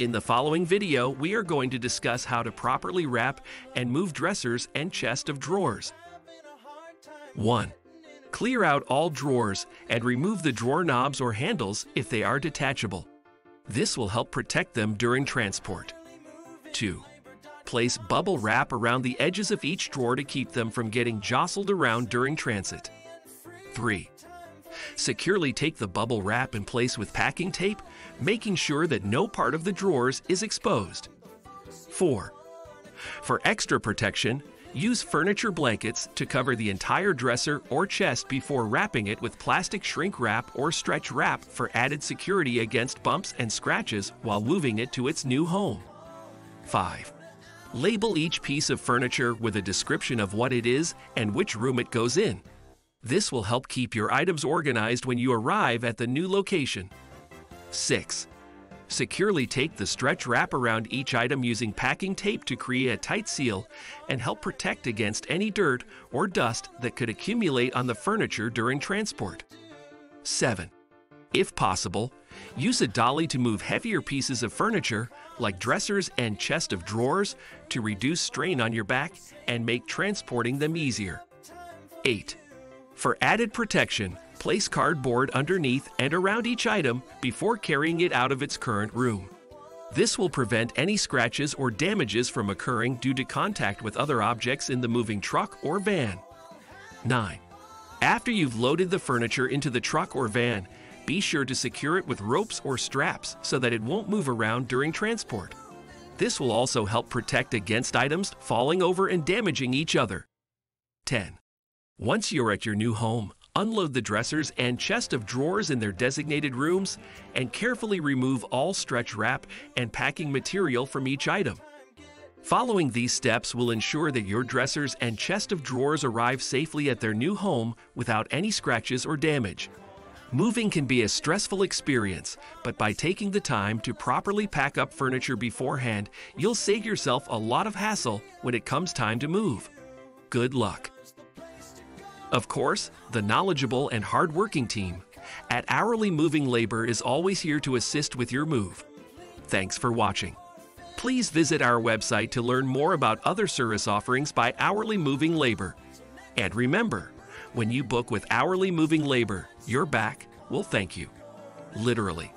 In the following video, we are going to discuss how to properly wrap and move dressers and chest of drawers. 1. Clear out all drawers and remove the drawer knobs or handles if they are detachable. This will help protect them during transport. 2. Place bubble wrap around the edges of each drawer to keep them from getting jostled around during transit. 3. Securely take the bubble wrap in place with packing tape, making sure that no part of the drawers is exposed. 4. For extra protection, use furniture blankets to cover the entire dresser or chest before wrapping it with plastic shrink wrap or stretch wrap for added security against bumps and scratches while moving it to its new home. 5. Label each piece of furniture with a description of what it is and which room it goes in. This will help keep your items organized when you arrive at the new location. 6. Securely take the stretch wrap around each item using packing tape to create a tight seal and help protect against any dirt or dust that could accumulate on the furniture during transport. 7. If possible, use a dolly to move heavier pieces of furniture like dressers and chest of drawers to reduce strain on your back and make transporting them easier. 8. For added protection, place cardboard underneath and around each item before carrying it out of its current room. This will prevent any scratches or damages from occurring due to contact with other objects in the moving truck or van. 9. After you've loaded the furniture into the truck or van, be sure to secure it with ropes or straps so that it won't move around during transport. This will also help protect against items falling over and damaging each other. 10. Once you're at your new home, unload the dressers and chest of drawers in their designated rooms and carefully remove all stretch wrap and packing material from each item. Following these steps will ensure that your dressers and chest of drawers arrive safely at their new home without any scratches or damage. Moving can be a stressful experience, but by taking the time to properly pack up furniture beforehand, you'll save yourself a lot of hassle when it comes time to move. Good luck! Of course, the knowledgeable and hardworking team at Hourly Moving Labor is always here to assist with your move. Thanks for watching. Please visit our website to learn more about other service offerings by Hourly Moving Labor. And remember, when you book with Hourly Moving Labor, your back will thank you. Literally.